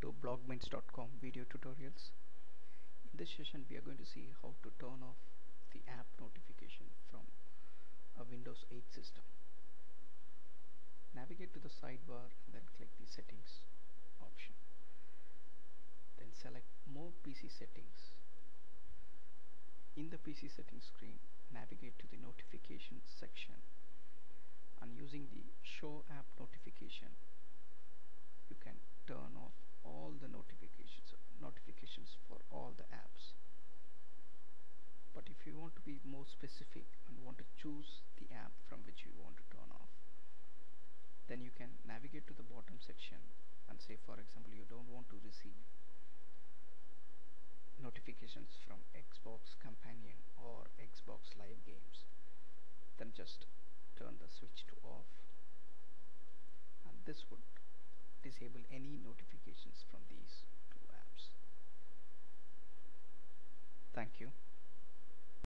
to blogmints.com video tutorials. In this session we are going to see how to turn off the app notification from a Windows 8 system. Navigate to the sidebar and then click the settings option. Then select more PC settings. In the PC settings screen navigate to the notification section and using the show be more specific and want to choose the app from which you want to turn off. Then you can navigate to the bottom section and say for example you don't want to receive notifications from Xbox Companion or Xbox Live Games. Then just turn the switch to off. And this would disable any notification